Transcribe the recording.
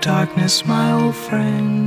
Darkness, my old friend.